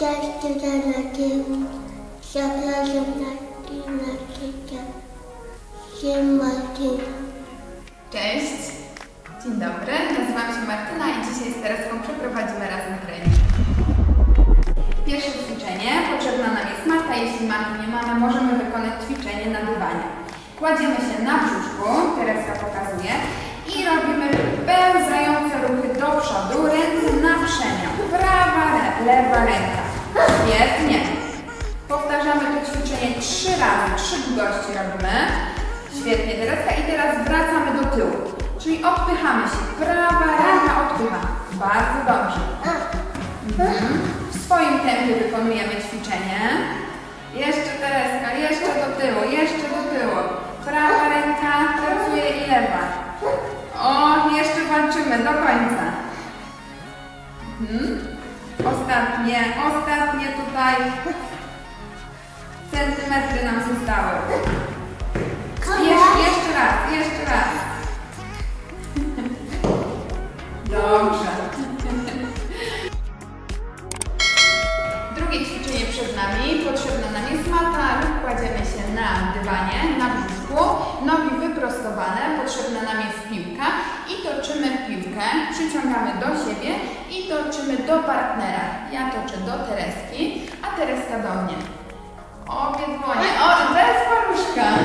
na tym. Zapraszam na gimnastykę. Martyna. Cześć! Dzień dobry, nazywam się Martyna i dzisiaj z Tereską przeprowadzimy razem trening. Pierwsze ćwiczenie, potrzebna nam jest matka. Jeśli matki nie mamy, możemy wykonać ćwiczenie na dywanie. Kładziemy się na brzuszku, Tereska pokazuje, i robimy pełzające ruchy do przodu, ręce na przemian. Prawa, lewa ręka. Świetnie. Powtarzamy to ćwiczenie trzy razy, trzy długości robimy. Świetnie, Tereska. I teraz wracamy do tyłu. Czyli odpychamy się. Prawa ręka odpycha. Bardzo dobrze. Mhm. W swoim tempie wykonujemy ćwiczenie. Jeszcze Tereska, jeszcze do tyłu, jeszcze do tyłu. Prawa ręka pracuje i lewa. O, jeszcze walczymy do końca. Mhm. Ostatnie, ostatnie tutaj centymetry nam zostały. Jeszcze, jeszcze raz, jeszcze raz. Dobrze. Drugie ćwiczenie przed nami. Potrzebna nam jest mata kładziemy się na dywanie, na brzuszku. Nogi wyprostowane. Potrzebna nam jest piłka i toczymy piłkę. Przyciągamy do siebie i toczymy do partnera. Ja toczę do Tereski, a Tereska do mnie. Obie dłonie. O, bez paluszka.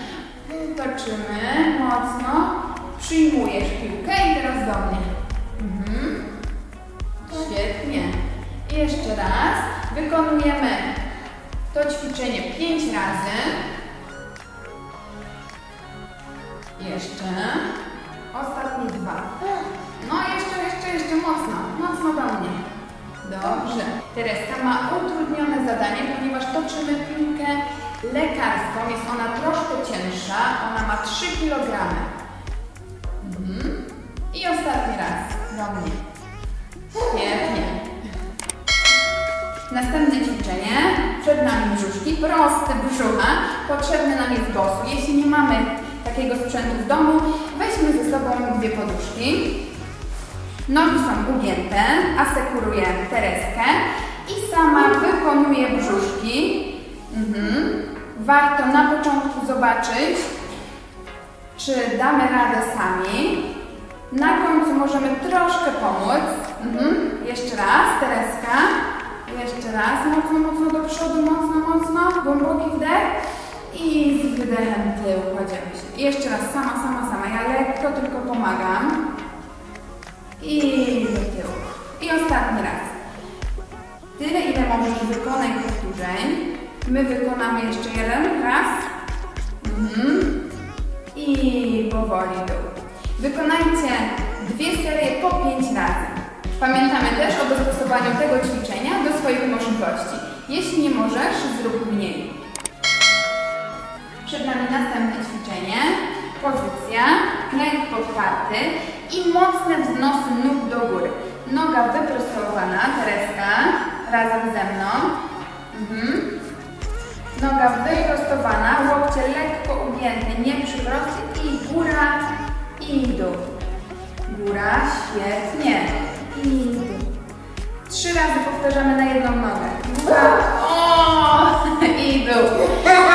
Toczymy mocno. Przyjmujesz piłkę i teraz do mnie. Mhm. Świetnie. I jeszcze raz. Wykonujemy to ćwiczenie 5 razy. Jeszcze. Ostatnie dwa. No jeszcze, jeszcze, jeszcze mocno. Mocno do mnie. Dobrze. Tereska ma utrudnione zadanie, ponieważ toczymy piłkę lekarską. Jest ona troszkę cięższa. Ona ma 3 kg. Mhm. I ostatni raz. Do mnie. Świetnie. Następne ćwiczenie. Przed nami brzuszki, prosty brzucha. Potrzebny nam jest bosu. Jeśli nie mamy takiego sprzętu w domu, weźmy ze sobą dwie poduszki. Nogi są ugięte, asekuruję Tereskę i sama wykonuję brzuszki. Mhm. Warto na początku zobaczyć, czy damy radę sami. Na końcu możemy troszkę pomóc. Mhm. Jeszcze raz, Tereska. Jeszcze raz, mocno, mocno do przodu, mocno, mocno. Głęboki wdech. I z wydechem tył kładziemy się. Jeszcze raz, sama, sama, sama. Ja lekko tylko pomagam. I do. I ostatni raz. Tyle, ile możesz wykonać powtórzeń. My wykonamy jeszcze jeden raz. Mhm. I powoli dół. Wykonajcie dwie serie po pięć razy. Pamiętamy też o dostosowaniu tego ćwiczenia do swoich możliwości. Jeśli nie możesz, zrób mniej. Przed nami następne ćwiczenie. Pozycja, klęk podparty i mocne wznosy nóg do góry. Noga wyprostowana, Tereska, razem ze mną. Mhm. Noga wyprostowana, łokcie lekko ugięte, nie przy i góra i dół. Góra, świetnie. I dół. Trzy razy powtarzamy na jedną nogę. Góra, o, i dół.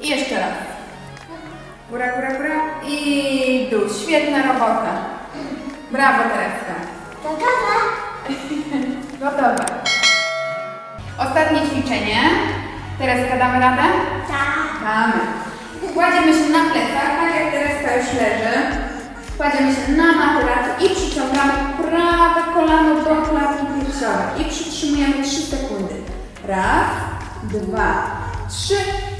I jeszcze raz. Góra, góra, góra. I dół. Świetna robota. Brawo, Tereska. Gotowa? Gotowe. Ostatnie ćwiczenie. Tereska, damy radę? Tak. Damy. Kładziemy się na plecach, tak jak Tereska już leży. Kładziemy się na materacu i przyciągamy prawe kolano do klatki piersiowej. I przytrzymujemy 3 sekundy. Raz, dwa, trzy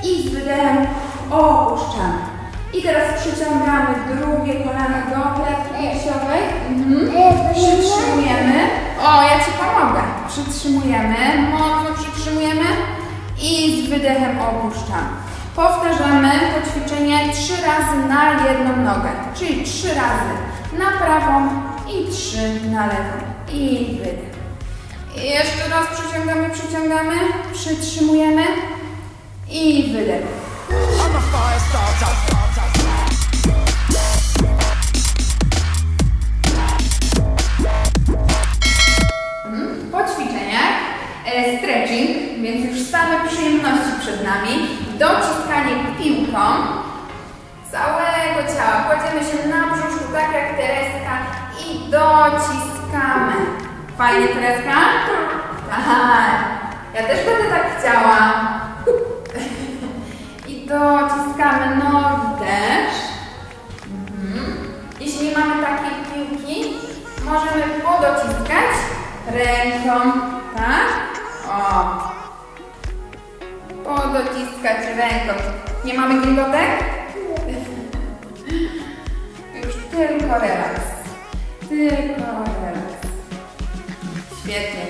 i z wydechem opuszczamy. I teraz przyciągamy drugie kolano do klatki piersiowej. Mhm. Przytrzymujemy. O, ja Ci pomogę. Przytrzymujemy, mocno przytrzymujemy i z wydechem opuszczamy. Powtarzamy to ćwiczenie trzy razy na jedną nogę, czyli trzy razy na prawą i trzy na lewą. I wydech. I jeszcze raz przyciągamy, przyciągamy, przytrzymujemy i wydech. Starter. Po ćwiczeniach e, stretching, więc już same przyjemności przed nami. Dociskanie piłką całego ciała. Kładziemy się na brzuszku, tak jak Tereska i dociskamy. Fajnie, Tereska? Tak. Ja też będę tak chciała. Dociskamy też. Mhm. Jeśli nie mamy takiej piłki, możemy podociskać ręką, tak? O. Podociskać ręką. Nie mamy gilgotek? Już tylko relaks. Tylko relaks. Świetnie,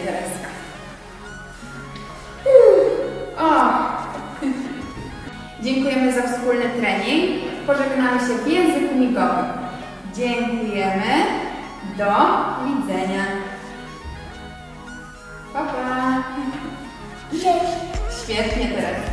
Dziękujemy za wspólny trening. Pożegnamy się w języku migowym. Dziękujemy. Do widzenia. Pa, pa. Świetnie teraz.